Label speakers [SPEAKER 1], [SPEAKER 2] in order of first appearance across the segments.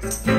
[SPEAKER 1] Nothing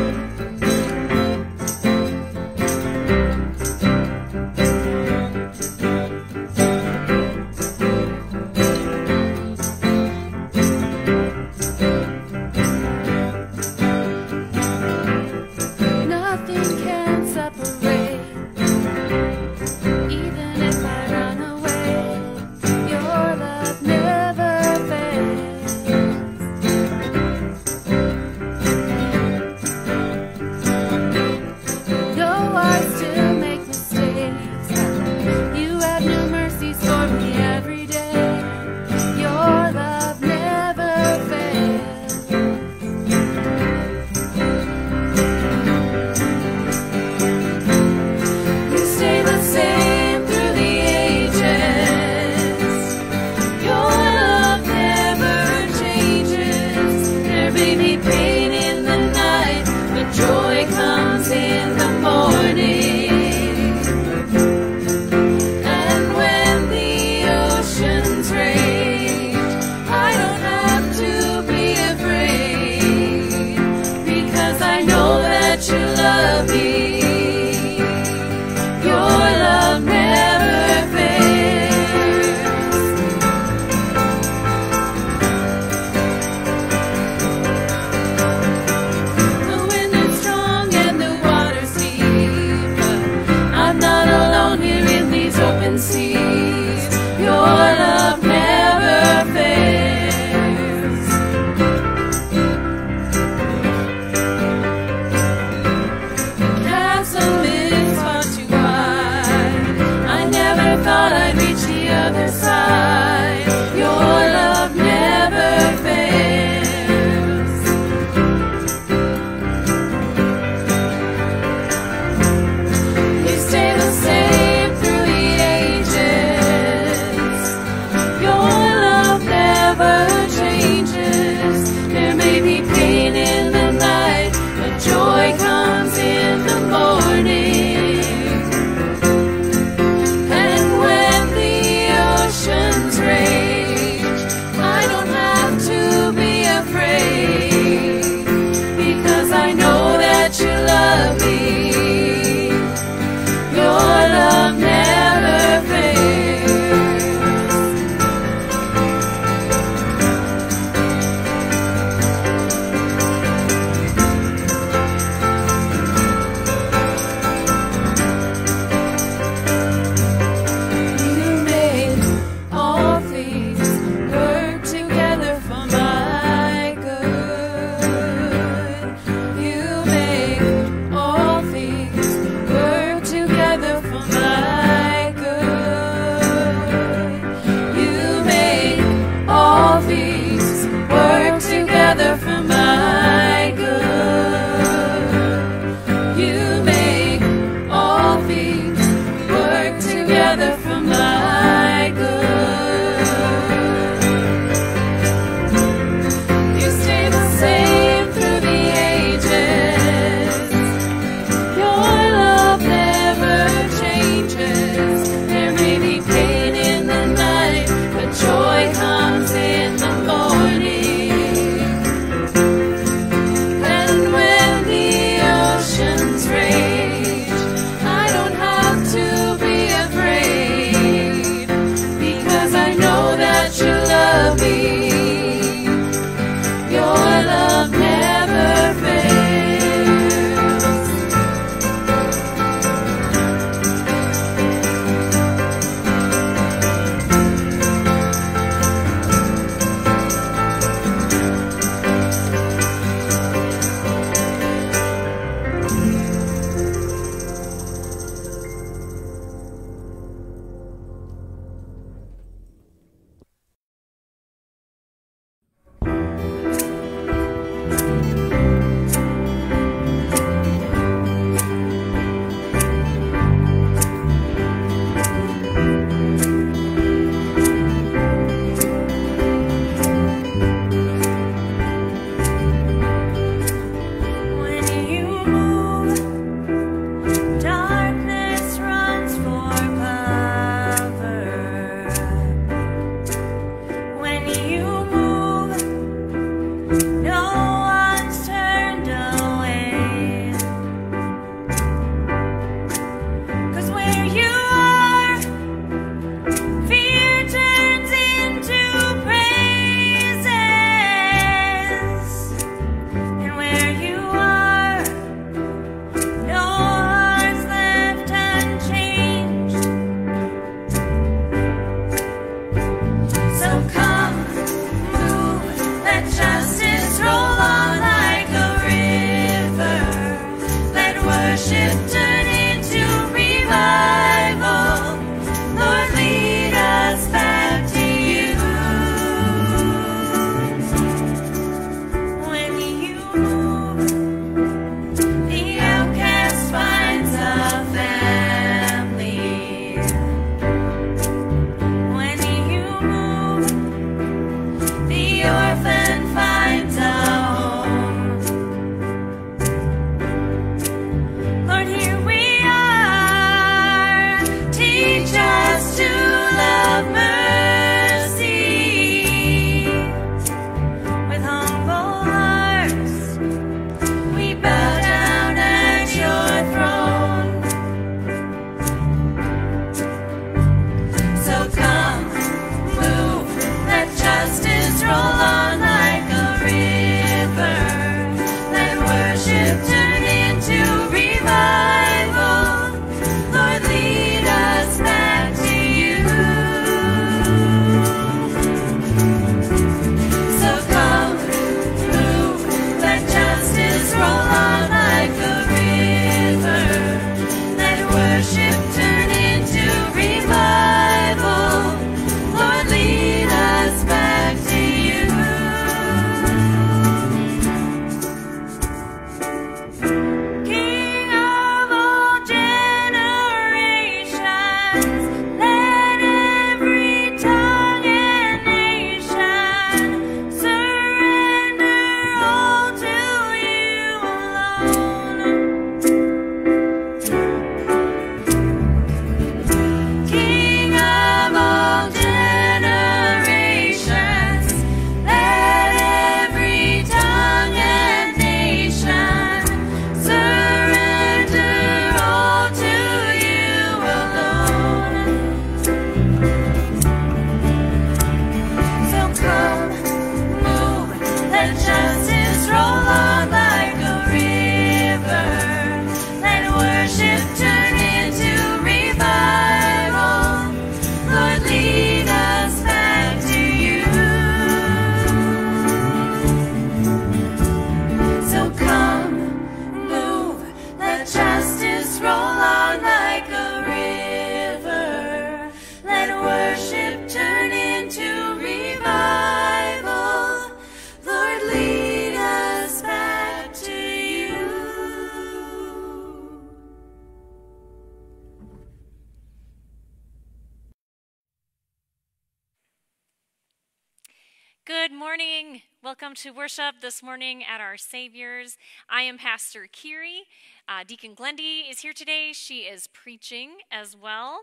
[SPEAKER 2] to worship this morning at our Savior's. I am Pastor Kiri. Uh, Deacon Glenndy is here today. She is preaching as well.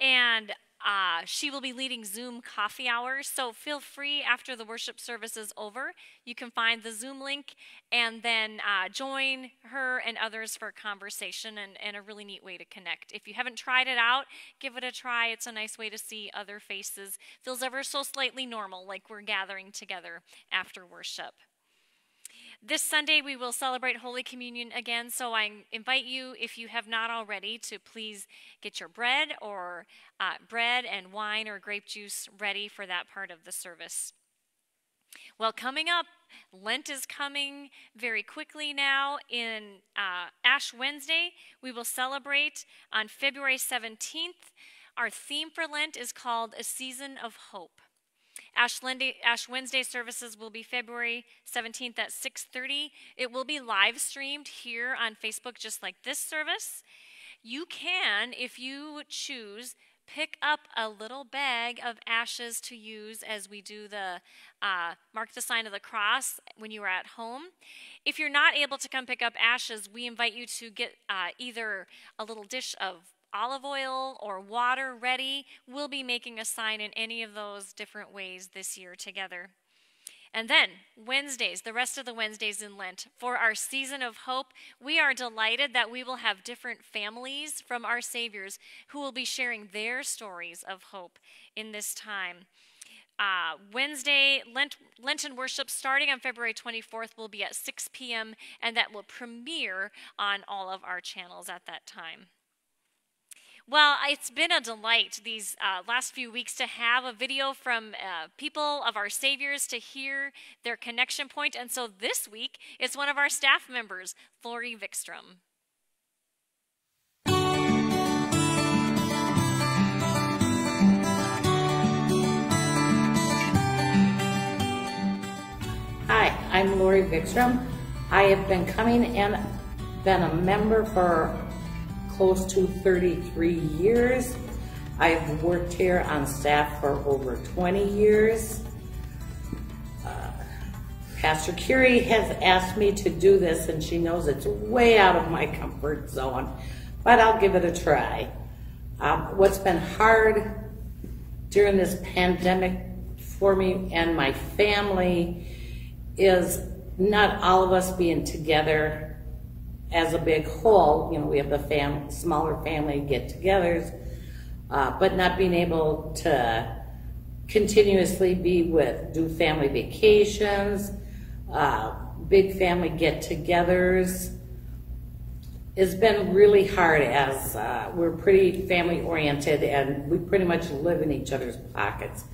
[SPEAKER 2] And uh, she will be leading Zoom coffee hours, so feel free after the worship service is over. You can find the Zoom link and then uh, join her and others for a conversation and, and a really neat way to connect. If you haven't tried it out, give it a try. It's a nice way to see other faces. Feels ever so slightly normal, like we're gathering together after worship. This Sunday, we will celebrate Holy Communion again, so I invite you, if you have not already, to please get your bread or uh, bread and wine or grape juice ready for that part of the service. Well, coming up, Lent is coming very quickly now. In uh, Ash Wednesday, we will celebrate on February 17th. Our theme for Lent is called A Season of Hope. Ash, Ash, Wednesday services will be February 17th at 6:30. It will be live streamed here on Facebook just like this service. You can if you choose pick up a little bag of ashes to use as we do the uh, mark the sign of the cross when you are at home. If you're not able to come pick up ashes, we invite you to get uh, either a little dish of olive oil or water ready. We'll be making a sign in any of those different ways this year together. And then Wednesdays, the rest of the Wednesdays in Lent, for our season of hope, we are delighted that we will have different families from our Saviors who will be sharing their stories of hope in this time. Uh, Wednesday, Lent, Lenten worship starting on February 24th will be at 6 p.m., and that will premiere on all of our channels at that time. Well, it's been a delight these uh, last few weeks to have a video from uh, people of our Saviors to hear their connection point. And so this week, it's one of our staff members, Lori Vikstrom.
[SPEAKER 3] Hi, I'm Lori Vikstrom. I have been coming and been a member for close to 33 years. I've worked here on staff for over 20 years. Uh, Pastor Curie has asked me to do this and she knows it's way out of my comfort zone, but I'll give it a try. Um, what's been hard during this pandemic for me and my family is not all of us being together as a big whole, you know, we have the fam- smaller family get-togethers, uh, but not being able to continuously be with, do family vacations, uh, big family get-togethers, has been really hard as uh, we're pretty family oriented and we pretty much live in each other's pockets.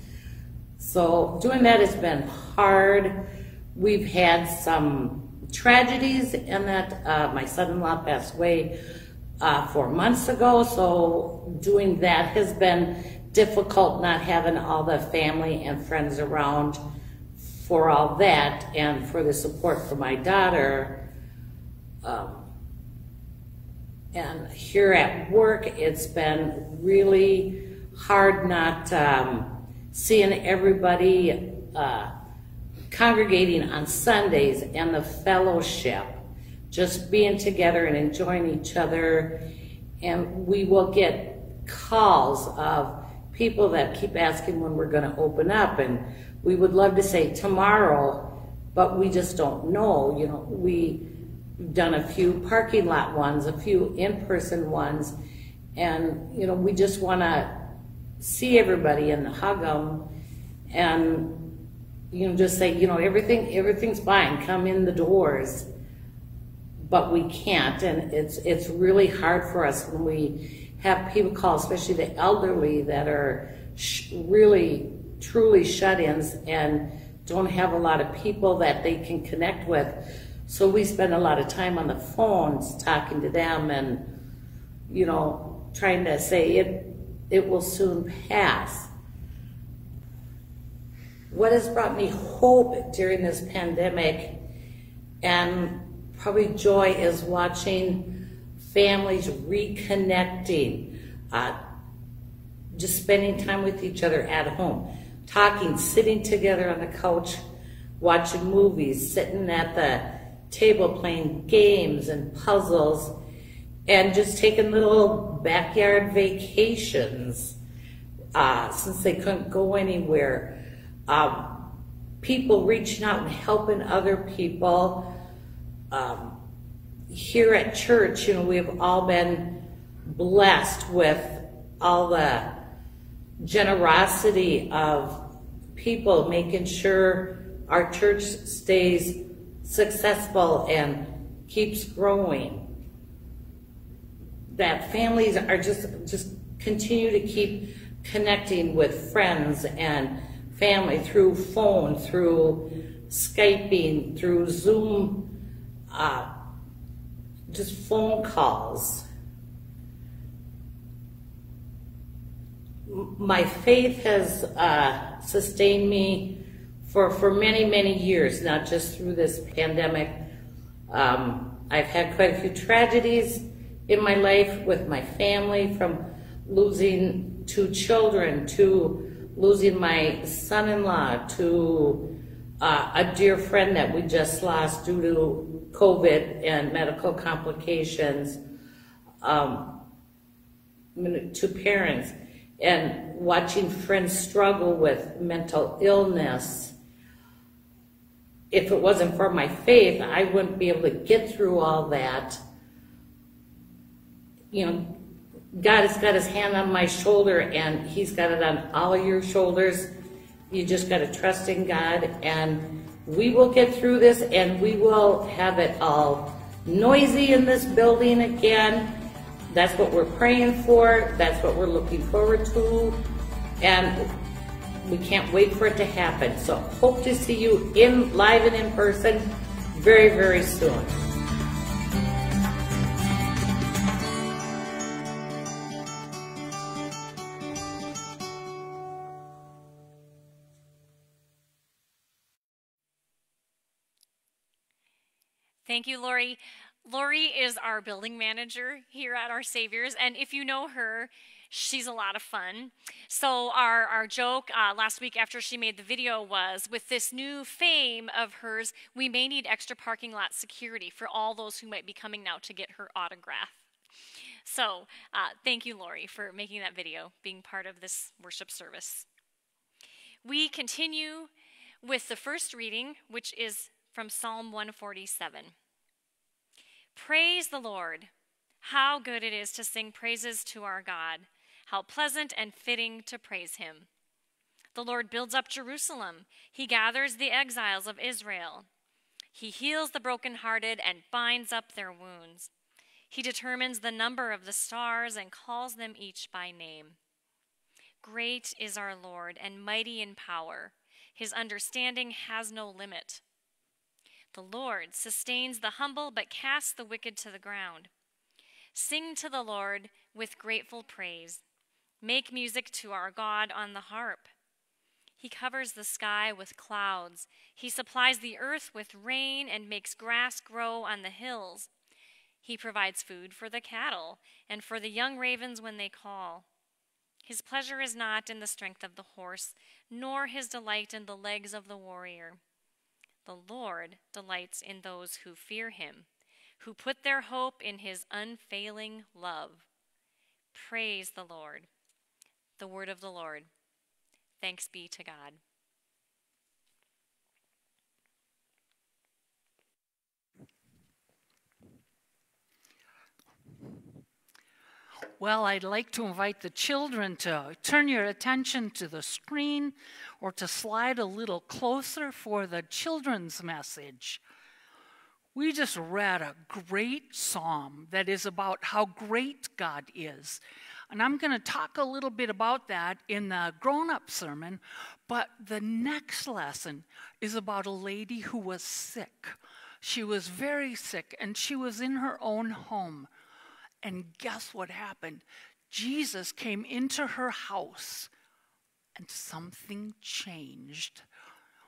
[SPEAKER 3] So doing that has been hard. We've had some tragedies in that uh, my son-in-law passed away uh, four months ago, so doing that has been difficult not having all the family and friends around for all that and for the support for my daughter. Um, and here at work, it's been really hard not um, seeing everybody uh, congregating on Sundays and the fellowship, just being together and enjoying each other. And we will get calls of people that keep asking when we're going to open up. And we would love to say tomorrow, but we just don't know. You know, we've done a few parking lot ones, a few in-person ones, and, you know, we just want to see everybody and hug them and you know, just say, you know, everything, everything's fine, come in the doors. But we can't, and it's, it's really hard for us when we have people call, especially the elderly that are really, truly shut-ins and don't have a lot of people that they can connect with. So we spend a lot of time on the phones talking to them and, you know, trying to say it, it will soon pass what has brought me hope during this pandemic and probably joy is watching families reconnecting, uh, just spending time with each other at home. talking, sitting together on the couch, watching movies, sitting at the table playing games and puzzles, and just taking little backyard vacations uh, since they couldn't go anywhere. Um, people reaching out and helping other people. Um, here at church, you know, we've all been blessed with all the generosity of people making sure our church stays successful and keeps growing. That families are just just continue to keep connecting with friends and family through phone, through Skyping, through Zoom, uh, just phone calls. My faith has uh, sustained me for, for many, many years, not just through this pandemic. Um, I've had quite a few tragedies in my life with my family, from losing two children to losing my son-in-law to uh, a dear friend that we just lost due to COVID and medical complications, um, to parents, and watching friends struggle with mental illness if it wasn't for my faith, I wouldn't be able to get through all that. You know, God has got his hand on my shoulder and he's got it on all your shoulders. You just got to trust in God and we will get through this and we will have it all noisy in this building again. That's what we're praying for. That's what we're looking forward to. And we can't wait for it to happen. So hope to see you in live and in person very, very soon.
[SPEAKER 2] Thank you, Lori. Lori is our building manager here at Our Saviors, and if you know her, She's a lot of fun. So, our, our joke uh, last week after she made the video was with this new fame of hers, we may need extra parking lot security for all those who might be coming now to get her autograph. So, uh, thank you, Lori, for making that video, being part of this worship service. We continue with the first reading, which is from Psalm 147. Praise the Lord. How good it is to sing praises to our God. How pleasant and fitting to praise him. The Lord builds up Jerusalem. He gathers the exiles of Israel. He heals the brokenhearted and binds up their wounds. He determines the number of the stars and calls them each by name. Great is our Lord and mighty in power. His understanding has no limit. The Lord sustains the humble but casts the wicked to the ground. Sing to the Lord with grateful praise. Make music to our God on the harp. He covers the sky with clouds. He supplies the earth with rain and makes grass grow on the hills. He provides food for the cattle and for the young ravens when they call. His pleasure is not in the strength of the horse, nor his delight in the legs of the warrior. The Lord delights in those who fear him, who put their hope in his unfailing love. Praise the Lord. The word of the Lord. Thanks be to God.
[SPEAKER 4] Well, I'd like to invite the children to turn your attention to the screen or to slide a little closer for the children's message. We just read a great psalm that is about how great God is and I'm going to talk a little bit about that in the grown up sermon. But the next lesson is about a lady who was sick. She was very sick, and she was in her own home. And guess what happened? Jesus came into her house, and something changed.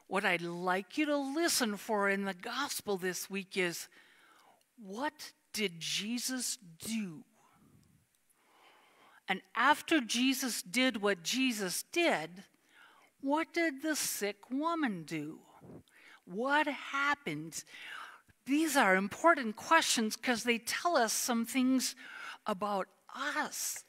[SPEAKER 4] What I'd like you to listen for in the gospel this week is what did Jesus do? And after Jesus did what Jesus did, What did the sick woman do? What happened? These are important questions because they tell us some things about us.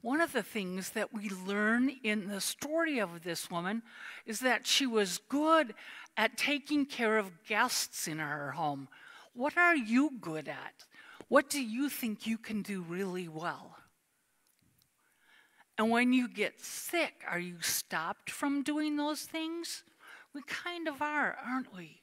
[SPEAKER 4] One of the things that we learn in the story of this woman is that she was good at taking care of guests in her home. What are you good at? What do you think you can do really well? And when you get sick, are you stopped from doing those things? We kind of are, aren't we?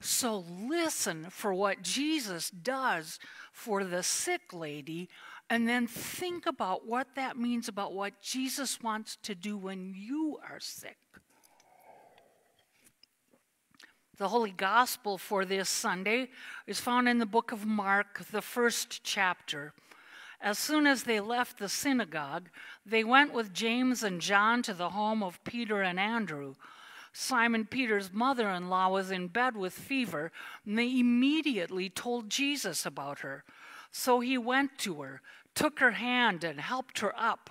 [SPEAKER 4] So listen for what Jesus does for the sick lady, and then think about what that means about what Jesus wants to do when you are sick. The Holy Gospel for this Sunday is found in the book of Mark, the first chapter. As soon as they left the synagogue, they went with James and John to the home of Peter and Andrew. Simon Peter's mother in law was in bed with fever, and they immediately told Jesus about her. So he went to her, took her hand, and helped her up.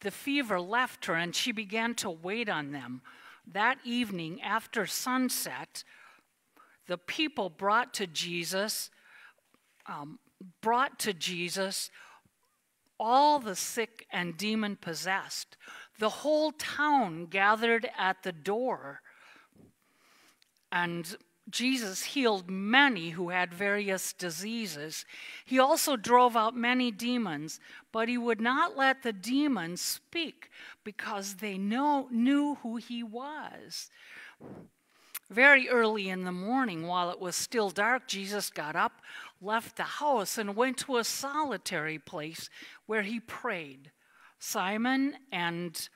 [SPEAKER 4] The fever left her, and she began to wait on them. That evening, after sunset, the people brought to Jesus, um, brought to Jesus all the sick and demon possessed. The whole town gathered at the door, and Jesus healed many who had various diseases. He also drove out many demons, but he would not let the demons speak because they know, knew who he was. Very early in the morning, while it was still dark, Jesus got up, left the house, and went to a solitary place where he prayed. Simon and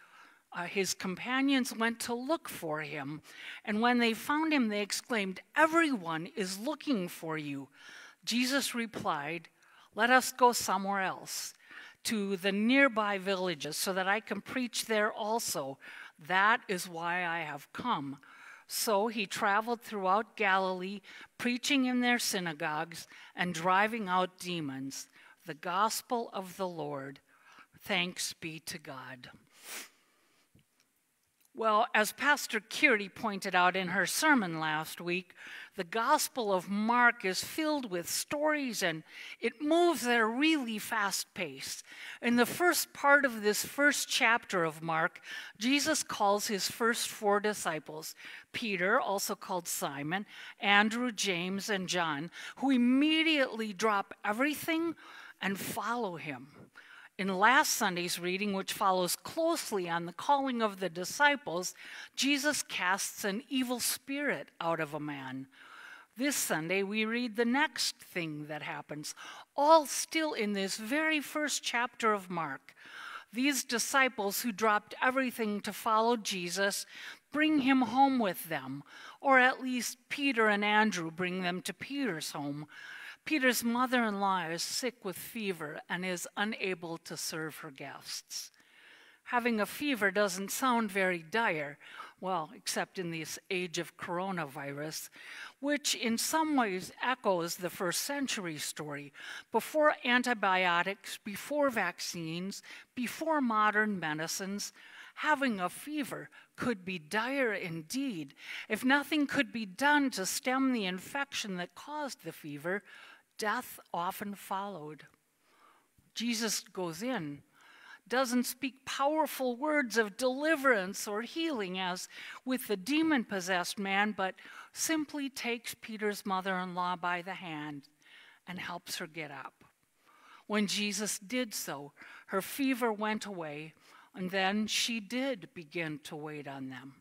[SPEAKER 4] uh, his companions went to look for him. And when they found him, they exclaimed, Everyone is looking for you. Jesus replied, Let us go somewhere else, to the nearby villages, so that I can preach there also. That is why I have come. So he traveled throughout Galilee, preaching in their synagogues and driving out demons. The gospel of the Lord. Thanks be to God. Well, as Pastor Curie pointed out in her sermon last week, the Gospel of Mark is filled with stories and it moves at a really fast pace. In the first part of this first chapter of Mark, Jesus calls his first four disciples Peter, also called Simon, Andrew, James, and John, who immediately drop everything and follow him. In last Sunday's reading, which follows closely on the calling of the disciples, Jesus casts an evil spirit out of a man. This Sunday, we read the next thing that happens, all still in this very first chapter of Mark. These disciples who dropped everything to follow Jesus bring him home with them, or at least Peter and Andrew bring them to Peter's home Peter's mother in law is sick with fever and is unable to serve her guests. Having a fever doesn't sound very dire, well, except in this age of coronavirus, which in some ways echoes the first century story. Before antibiotics, before vaccines, before modern medicines, having a fever could be dire indeed. If nothing could be done to stem the infection that caused the fever, death often followed. Jesus goes in, doesn't speak powerful words of deliverance or healing as with the demon possessed man, but simply takes Peter's mother in law by the hand and helps her get up. When Jesus did so, her fever went away, and then she did begin to wait on them.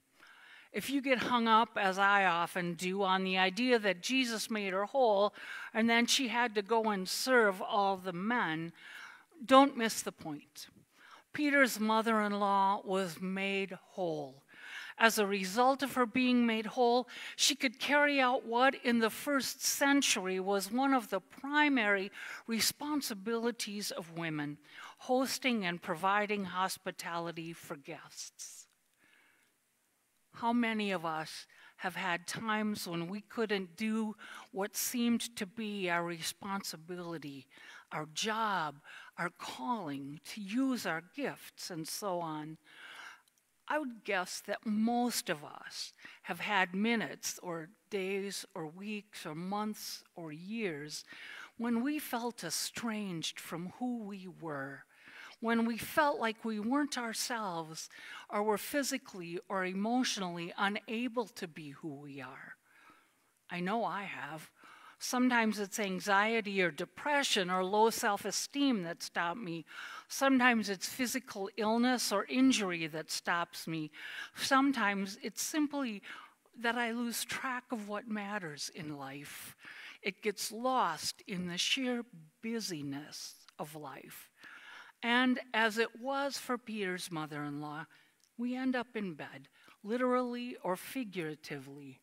[SPEAKER 4] If you get hung up, as I often do, on the idea that Jesus made her whole and then she had to go and serve all the men, don't miss the point. Peter's mother in law was made whole. As a result of her being made whole, she could carry out what in the first century was one of the primary responsibilities of women hosting and providing hospitality for guests. How many of us have had times when we couldn't do what seemed to be our responsibility, our job, our calling, to use our gifts, and so on? I would guess that most of us have had minutes or days or weeks or months or years when we felt estranged from who we were, when we felt like we weren't ourselves or were physically or emotionally unable to be who we are. I know I have. Sometimes it's anxiety or depression or low self esteem that stop me. Sometimes it's physical illness or injury that stops me. Sometimes it's simply that I lose track of what matters in life. It gets lost in the sheer busyness of life. And as it was for Peter's mother in law, we end up in bed, literally or figuratively,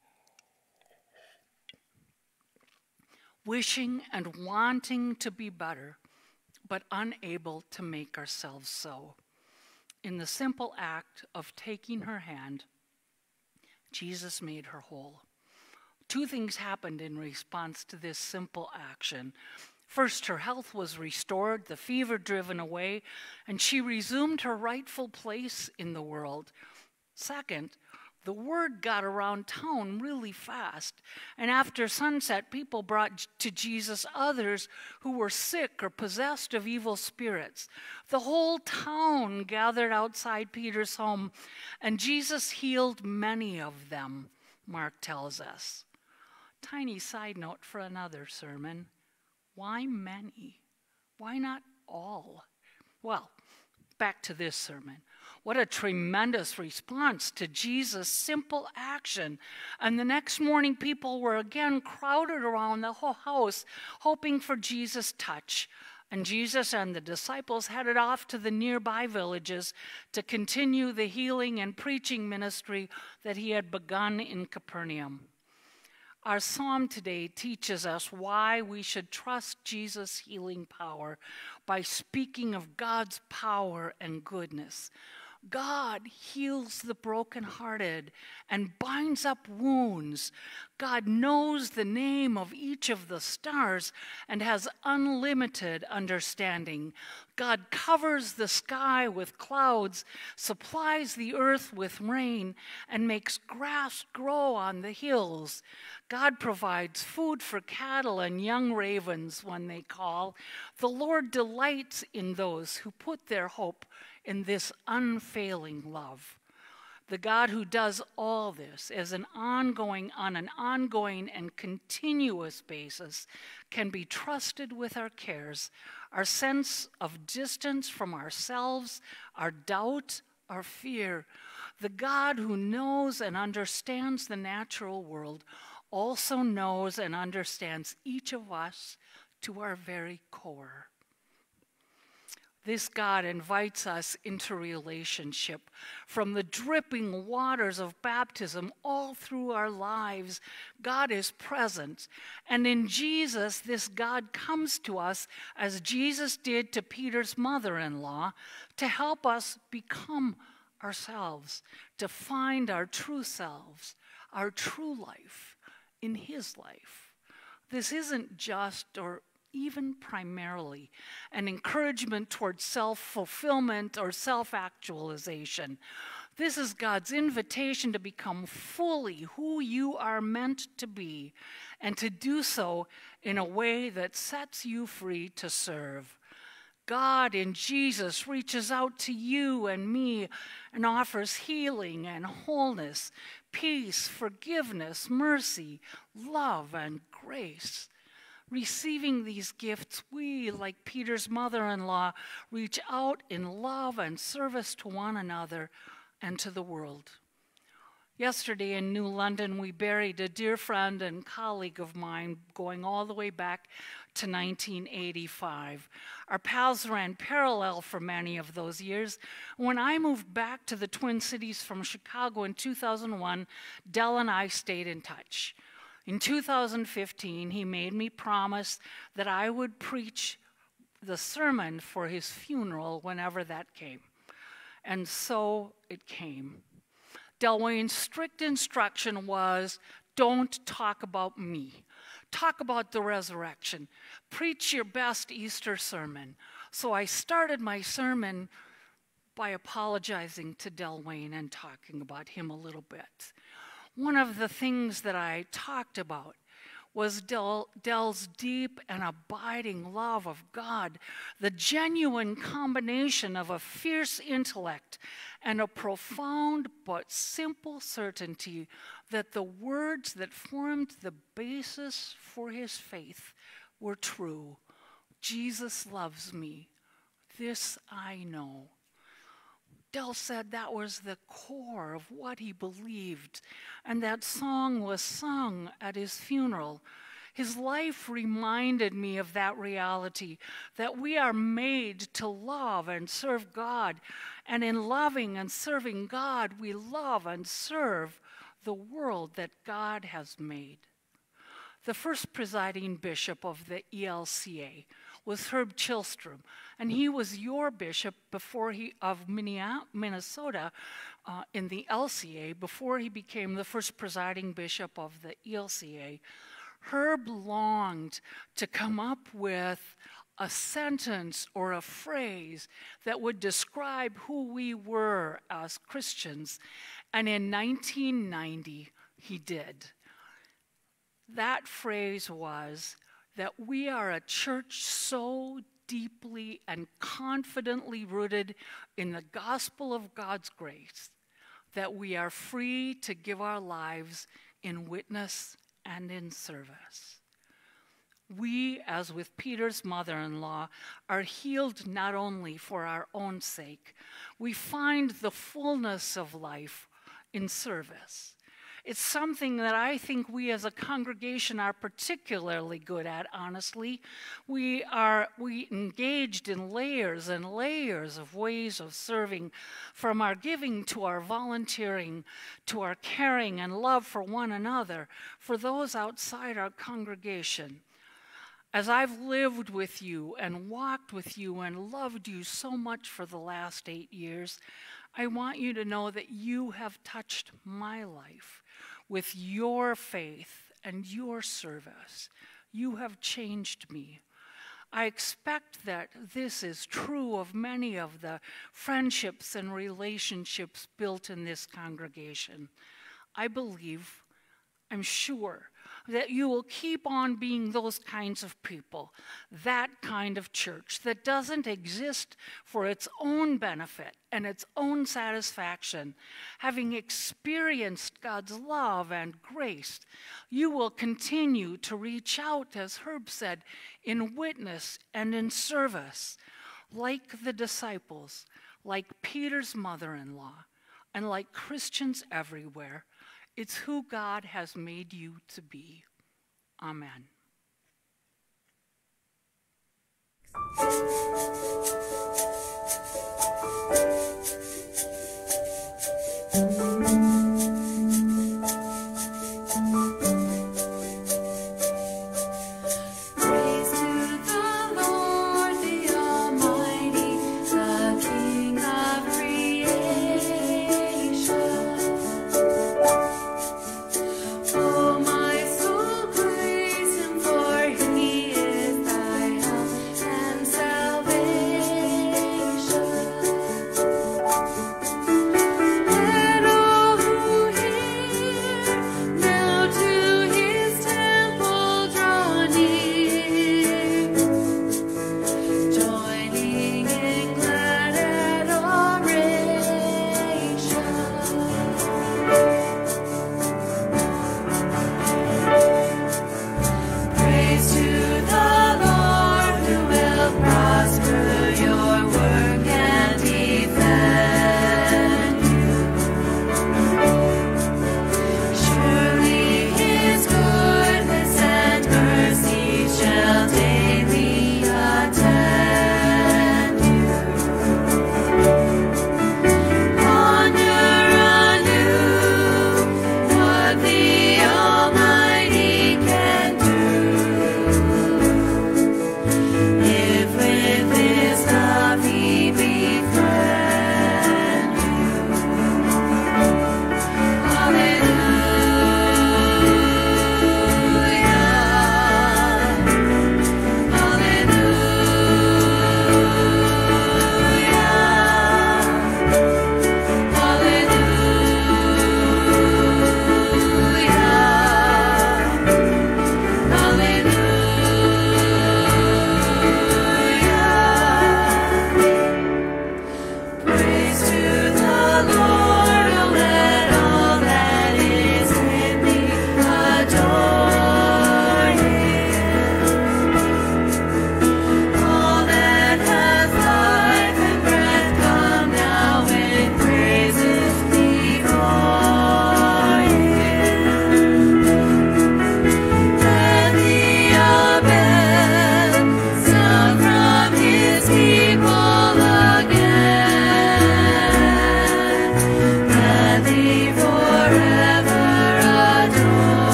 [SPEAKER 4] wishing and wanting to be better, but unable to make ourselves so. In the simple act of taking her hand, Jesus made her whole. Two things happened in response to this simple action. First, her health was restored, the fever driven away, and she resumed her rightful place in the world. Second, the word got around town really fast. And after sunset, people brought to Jesus others who were sick or possessed of evil spirits. The whole town gathered outside Peter's home, and Jesus healed many of them, Mark tells us. Tiny side note for another sermon why many? Why not all? Well, back to this sermon. What a tremendous response to Jesus' simple action. And the next morning, people were again crowded around the whole house, hoping for Jesus' touch. And Jesus and the disciples headed off to the nearby villages to continue the healing and preaching ministry that he had begun in Capernaum. Our psalm today teaches us why we should trust Jesus' healing power by speaking of God's power and goodness. God heals the brokenhearted and binds up wounds. God knows the name of each of the stars and has unlimited understanding. God covers the sky with clouds, supplies the earth with rain, and makes grass grow on the hills. God provides food for cattle and young ravens when they call. The Lord delights in those who put their hope in this unfailing love. The God who does all this as an ongoing, on an ongoing and continuous basis can be trusted with our cares, our sense of distance from ourselves, our doubt, our fear. The God who knows and understands the natural world also knows and understands each of us to our very core. This God invites us into relationship from the dripping waters of baptism all through our lives. God is present. And in Jesus, this God comes to us as Jesus did to Peter's mother in law to help us become ourselves, to find our true selves, our true life in His life. This isn't just or even primarily, an encouragement towards self fulfillment or self actualization. This is God's invitation to become fully who you are meant to be and to do so in a way that sets you free to serve. God in Jesus reaches out to you and me and offers healing and wholeness, peace, forgiveness, mercy, love, and grace. Receiving these gifts, we, like Peter's mother in law, reach out in love and service to one another and to the world. Yesterday in New London, we buried a dear friend and colleague of mine going all the way back to 1985. Our paths ran parallel for many of those years. When I moved back to the Twin Cities from Chicago in 2001, Dell and I stayed in touch. In 2015, he made me promise that I would preach the sermon for his funeral whenever that came. And so it came. Delwayne's strict instruction was don't talk about me. Talk about the resurrection. Preach your best Easter sermon. So I started my sermon by apologizing to Del Wayne and talking about him a little bit. One of the things that I talked about was Del, Del's deep and abiding love of God, the genuine combination of a fierce intellect and a profound but simple certainty that the words that formed the basis for his faith were true. Jesus loves me. This I know. Del said that was the core of what he believed, and that song was sung at his funeral. His life reminded me of that reality that we are made to love and serve God. And in loving and serving God, we love and serve the world that God has made. The first presiding bishop of the ELCA was Herb Chilstrom, and he was your bishop before he of Minnesota uh, in the LCA before he became the first presiding bishop of the ELCA. Herb longed to come up with a sentence or a phrase that would describe who we were as Christians. And in 1990, he did. That phrase was that we are a church so deeply and confidently rooted in the gospel of God's grace that we are free to give our lives in witness and in service. We, as with Peter's mother in law, are healed not only for our own sake, we find the fullness of life in service. It's something that I think we as a congregation are particularly good at, honestly. We are we engaged in layers and layers of ways of serving, from our giving to our volunteering, to our caring and love for one another, for those outside our congregation. As I've lived with you and walked with you and loved you so much for the last eight years, I want you to know that you have touched my life with your faith and your service. You have changed me. I expect that this is true of many of the friendships and relationships built in this congregation. I believe, I'm sure, that you will keep on being those kinds of people, that kind of church that doesn't exist for its own benefit and its own satisfaction. Having experienced God's love and grace, you will continue to reach out, as Herb said, in witness and in service, like the disciples, like Peter's mother in law, and like Christians everywhere it's who God has made you to be. Amen.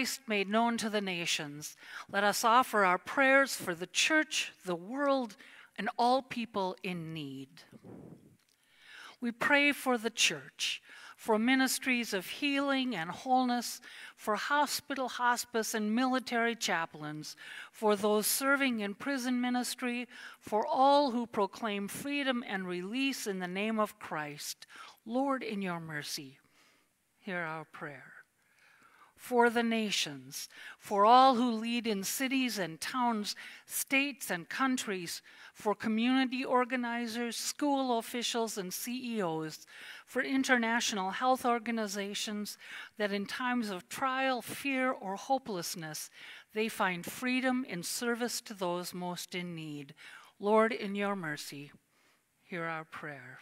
[SPEAKER 4] Christ made known to the nations, let us offer our prayers for the church, the world, and all people in need. We pray for the church, for ministries of healing and wholeness, for hospital, hospice, and military chaplains, for those serving in prison ministry, for all who proclaim freedom and release in the name of Christ. Lord, in your mercy, hear our prayer for the nations, for all who lead in cities and towns, states and countries, for community organizers, school officials, and CEOs, for international health organizations, that in times of trial, fear, or hopelessness, they find freedom in service to those most in need. Lord, in your mercy, hear our prayer.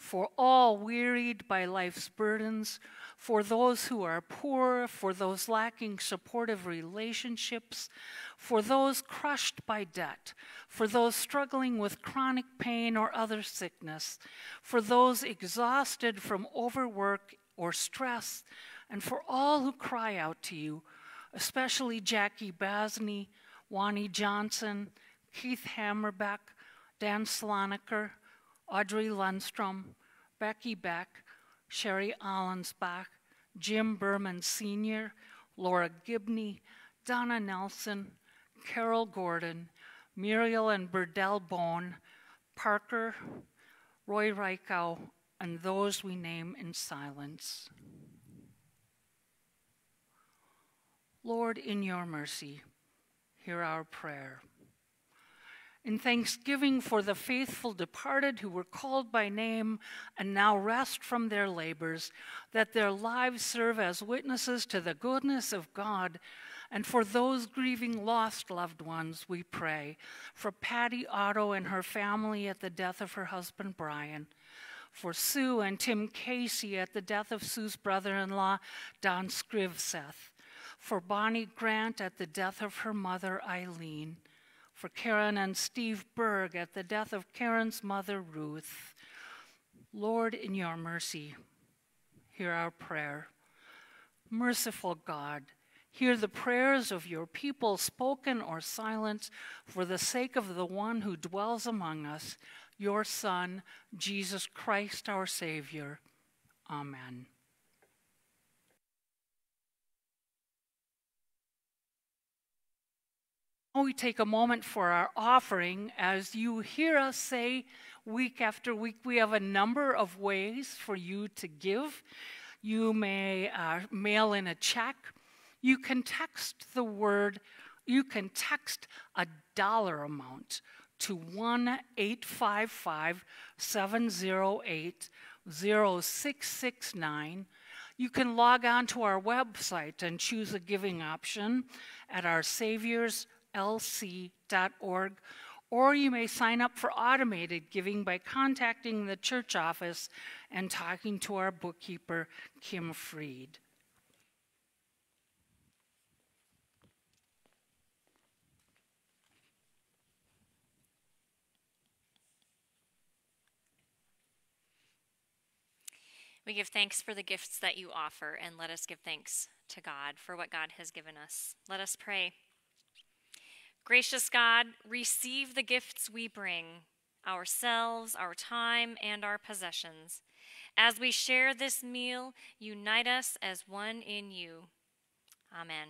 [SPEAKER 4] For all wearied by life's burdens, for those who are poor, for those lacking supportive relationships, for those crushed by debt, for those struggling with chronic pain or other sickness, for those exhausted from overwork or stress, and for all who cry out to you, especially Jackie Basney, Wani Johnson, Keith Hammerbeck, Dan Sloniker, Audrey Lundstrom, Becky Beck, Sherry Allensbach, Jim Berman Sr., Laura Gibney, Donna Nelson, Carol Gordon, Muriel and Burdell Bone, Parker, Roy Reichow, and those we name in silence. Lord, in your mercy, hear our prayer in thanksgiving for the faithful departed who were called by name and now rest from their labors, that their lives serve as witnesses to the goodness of God. And for those grieving lost loved ones, we pray. For Patty Otto and her family at the death of her husband Brian. For Sue and Tim Casey at the death of Sue's brother in law, Don Scrivseth. For Bonnie Grant at the death of her mother, Eileen for Karen and Steve Berg at the death of Karen's mother, Ruth. Lord, in your mercy, hear our prayer. Merciful God, hear the prayers of your people, spoken or silent, for the sake of the one who dwells among us, your Son, Jesus Christ, our Savior. Amen. We take a moment for our offering. As you hear us say week after week, we have a number of ways for you to give. You may uh, mail in a check. You can text the word, you can text a dollar amount to 1 855 708 0669. You can log on to our website and choose a giving option at our Savior's lc.org, or you may sign up for automated giving by contacting the church office and talking to our bookkeeper, Kim Freed.
[SPEAKER 2] We give thanks for the gifts that you offer, and let us give thanks to God for what God has given us. Let us pray. Gracious God, receive the gifts we bring ourselves, our time, and our possessions. As we share this meal, unite us as one in you. Amen.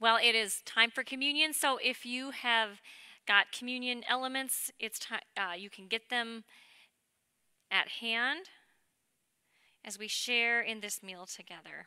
[SPEAKER 2] Well, it is time for communion, so if you have got communion elements, it's time uh, you can get them at hand as we share in this meal together.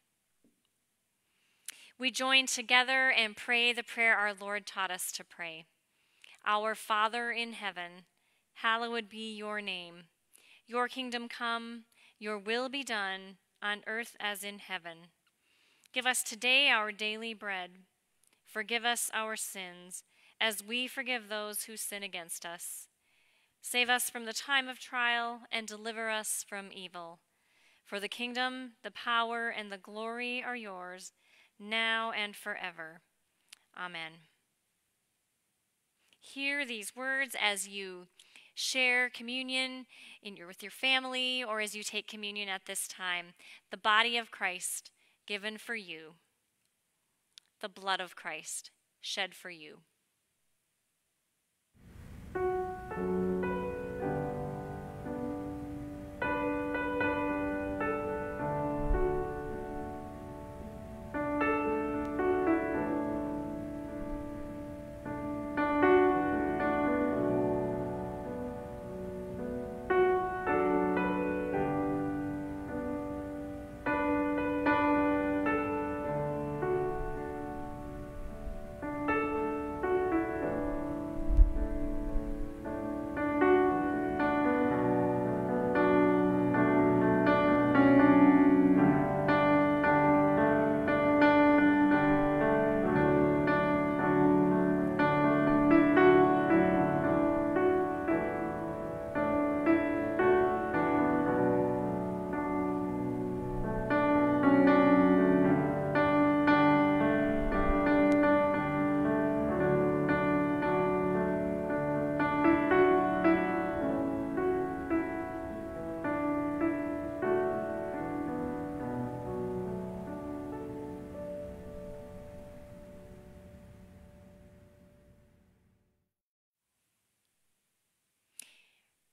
[SPEAKER 2] We join together and pray the prayer our Lord taught us to pray Our Father in heaven, hallowed be your name. Your kingdom come, your will be done, on earth as in heaven. Give us today our daily bread. Forgive us our sins, as we forgive those who sin against us. Save us from the time of trial, and deliver us from evil. For the kingdom, the power, and the glory are yours, now and forever. Amen. Hear these words as you share communion in your, with your family or as you take communion at this time. The body of Christ given for you, the blood of Christ shed for you.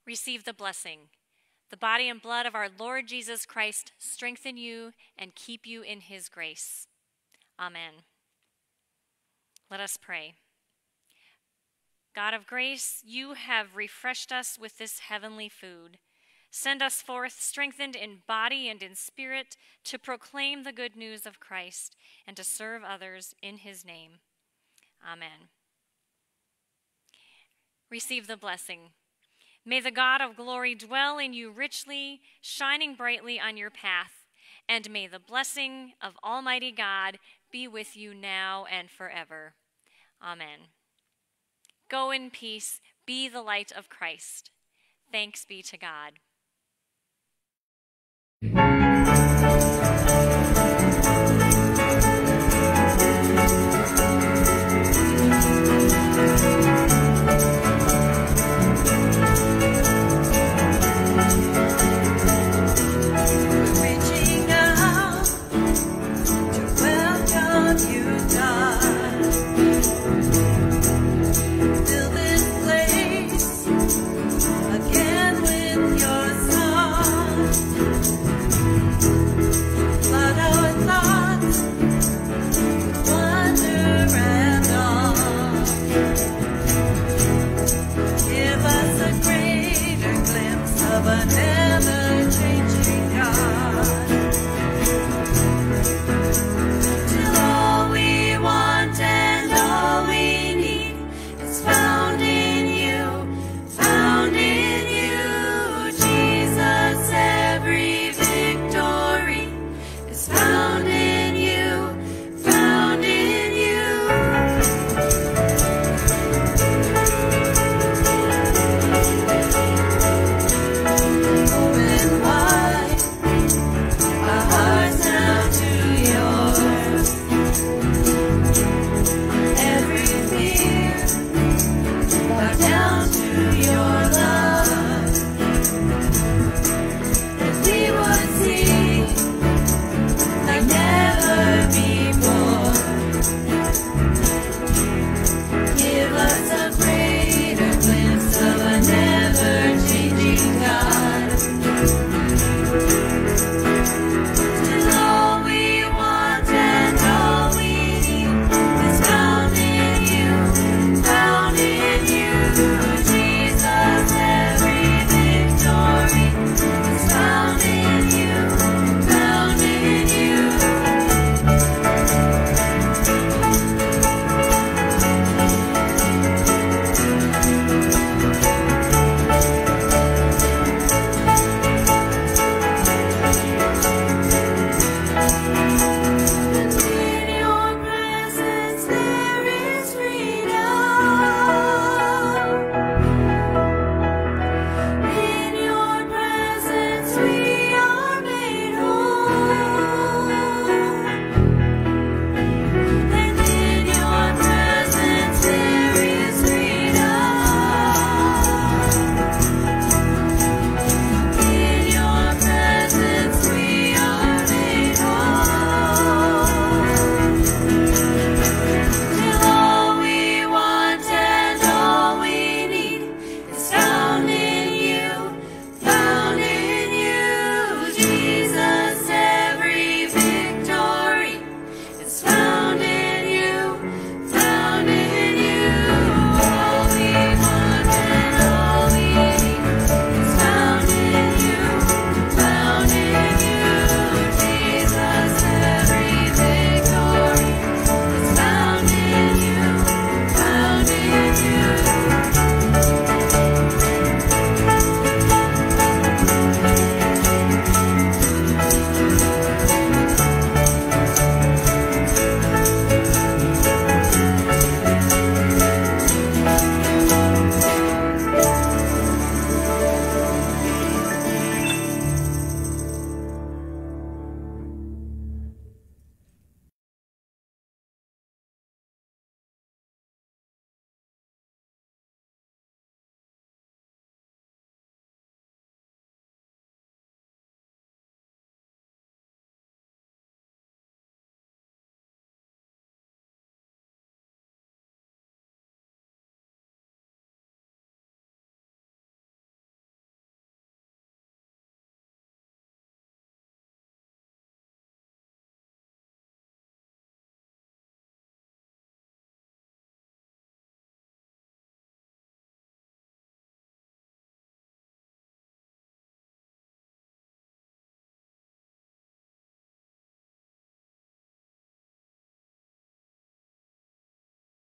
[SPEAKER 2] Receive the blessing. The body and blood of our Lord Jesus Christ strengthen you and keep you in his grace. Amen. Let us pray. God of grace, you have refreshed us with this heavenly food. Send us forth strengthened in body and in spirit to proclaim the good news of Christ and to serve others in his name. Amen. Receive the blessing. May the God of glory dwell in you richly, shining brightly on your path, and may the blessing of Almighty God be with you now and forever. Amen. Go in peace, be the light of Christ. Thanks be to God.